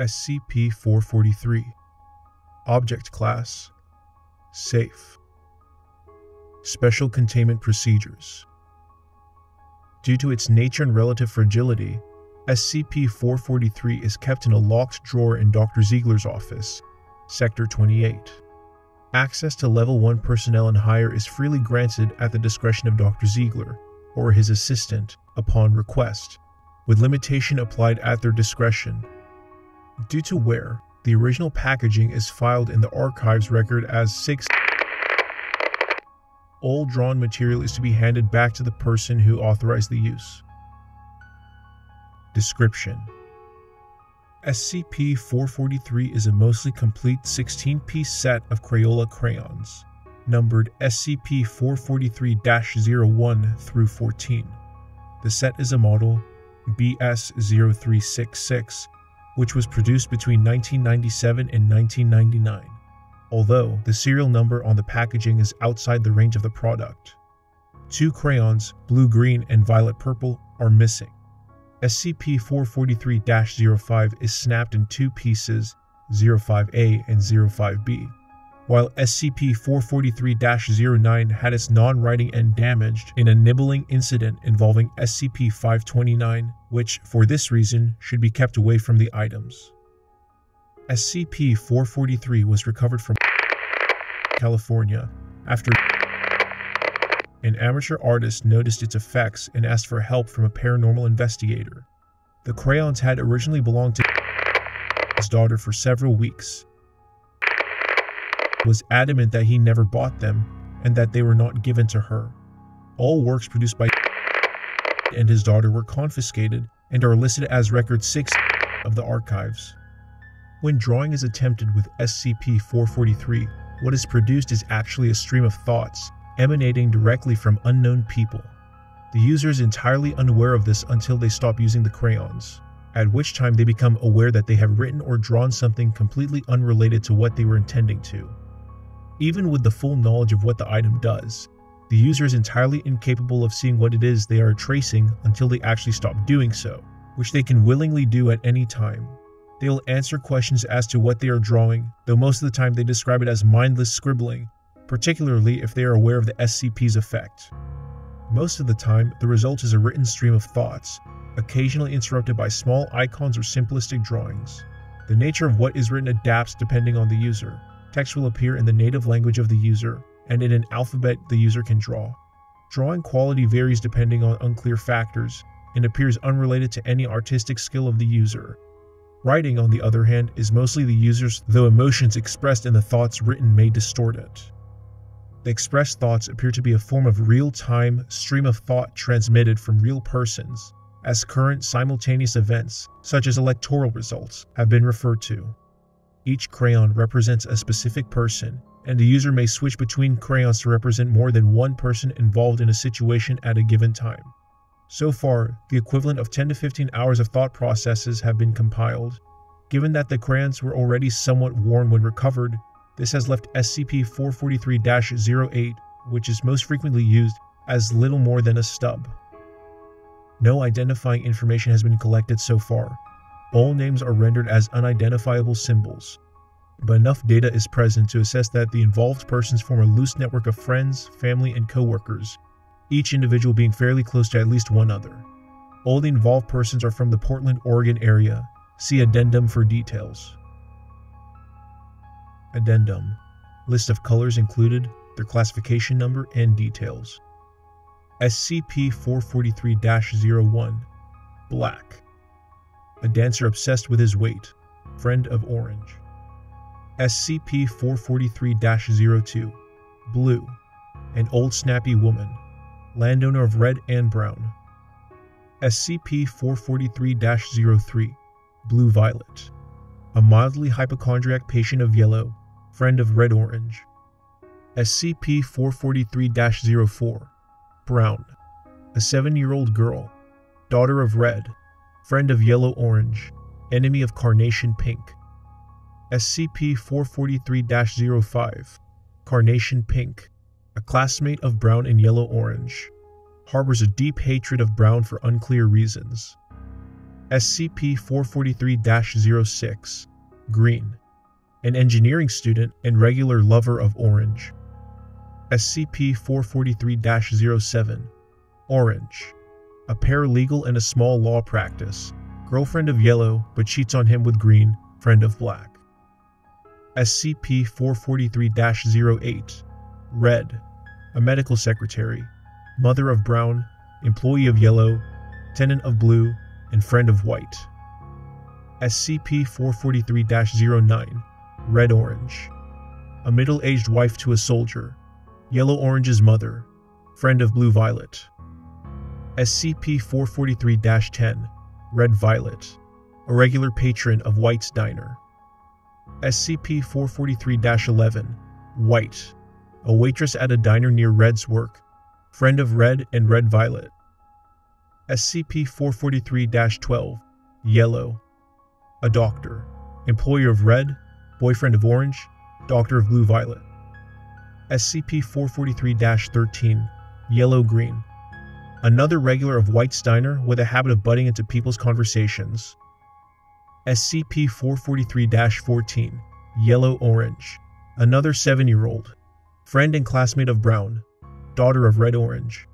SCP 443 Object Class Safe Special Containment Procedures Due to its nature and relative fragility, SCP 443 is kept in a locked drawer in Dr. Ziegler's office, Sector 28. Access to Level 1 personnel and higher is freely granted at the discretion of Dr. Ziegler or his assistant upon request, with limitation applied at their discretion. Due to wear, the original packaging is filed in the archives record as 6 all drawn material is to be handed back to the person who authorized the use. Description SCP 443 is a mostly complete 16 piece set of Crayola crayons, numbered SCP 443 01 through 14. The set is a model BS 0366, which was produced between 1997 and 1999 although the serial number on the packaging is outside the range of the product. Two crayons, blue green and violet purple, are missing. SCP 443 05 is snapped in two pieces, 05A and 05B, while SCP 443 09 had its non writing end damaged in a nibbling incident involving SCP 529, which, for this reason, should be kept away from the items. SCP 443 was recovered from California after an amateur artist noticed its effects and asked for help from a paranormal investigator. The crayons had originally belonged to his daughter for several weeks. Was adamant that he never bought them and that they were not given to her. All works produced by and his daughter were confiscated and are listed as record 6 of the archives. When drawing is attempted with SCP-443, what is produced is actually a stream of thoughts emanating directly from unknown people. The user is entirely unaware of this until they stop using the crayons, at which time they become aware that they have written or drawn something completely unrelated to what they were intending to. Even with the full knowledge of what the item does, the user is entirely incapable of seeing what it is they are tracing until they actually stop doing so, which they can willingly do at any time. They will answer questions as to what they are drawing, though most of the time they describe it as mindless scribbling, particularly if they are aware of the SCP's effect. Most of the time, the result is a written stream of thoughts, occasionally interrupted by small icons or simplistic drawings. The nature of what is written adapts depending on the user. Text will appear in the native language of the user, and in an alphabet the user can draw. Drawing quality varies depending on unclear factors, and appears unrelated to any artistic skill of the user, Writing, on the other hand, is mostly the user's, though emotions expressed in the thoughts written may distort it. The expressed thoughts appear to be a form of real time stream of thought transmitted from real persons, as current simultaneous events, such as electoral results, have been referred to. Each crayon represents a specific person, and the user may switch between crayons to represent more than one person involved in a situation at a given time. So far, the equivalent of 10 to 15 hours of thought processes have been compiled. Given that the crayons were already somewhat worn when recovered, this has left SCP 443 08, which is most frequently used, as little more than a stub. No identifying information has been collected so far. All names are rendered as unidentifiable symbols. But enough data is present to assess that the involved persons form a loose network of friends, family, and coworkers each individual being fairly close to at least one other. All the involved persons are from the Portland, Oregon area. See addendum for details. Addendum List of colors included, their classification number, and details. SCP 443 01 Black. A dancer obsessed with his weight. Friend of Orange. SCP 443 02 Blue. An old snappy woman landowner of Red and Brown. SCP 443 03, Blue Violet, a mildly hypochondriac patient of yellow, friend of Red Orange. SCP 443 04, Brown, a seven year old girl, daughter of Red, friend of Yellow Orange, enemy of Carnation Pink. SCP 443 05, Carnation Pink, a classmate of Brown and Yellow Orange, harbors a deep hatred of Brown for unclear reasons. SCP 443 06 Green, an engineering student and regular lover of orange. SCP 443 07 Orange, a paralegal in a small law practice, girlfriend of Yellow but cheats on him with Green, friend of Black. SCP 443 08 Red, a medical secretary, mother of Brown, employee of Yellow, tenant of Blue, and friend of White. SCP 443 09 Red Orange, a middle aged wife to a soldier, Yellow Orange's mother, friend of Blue Violet. SCP 443 10 Red Violet, a regular patron of White's Diner. SCP 443 11 White, a waitress at a diner near Red's work, friend of Red and Red Violet. SCP 443 12 Yellow, a doctor, employer of Red, boyfriend of Orange, doctor of Blue Violet. SCP 443 13 Yellow Green, another regular of White's Diner with a habit of butting into people's conversations. SCP 443 14 Yellow Orange, another seven year old, friend and classmate of Brown, daughter of Red Orange.